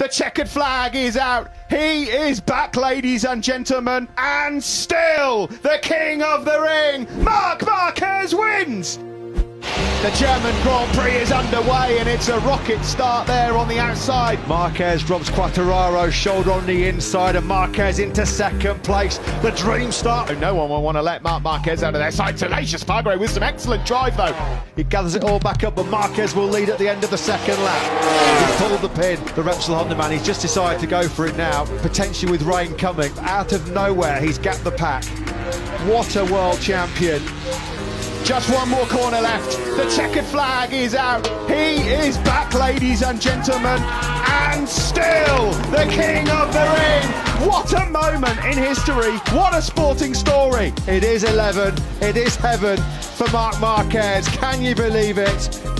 The checkered flag is out. He is back, ladies and gentlemen, and still the king of the ring. Marc Marquez wins. The German Grand Prix is underway and it's a rocket start there on the outside. Marquez drops Quartararo shoulder on the inside and Marquez into second place. The dream start. Oh, no one will want to let Marc Marquez out of their sight. Tenacious Espargaro with some excellent drive though. He gathers it all back up, but Marquez will lead at the end of the second lap. He's pulled the pin. The Repsol Honda man, he's just decided to go for it now. Potentially with rain coming. Out of nowhere, he's gapped the pack. What a world champion. Just one more corner left. The checkered flag is out. He is back, ladies and gentlemen, and still the king of the ring. What a moment in history. What a sporting story. It is 11. It is heaven for Marc Marquez. Can you believe it?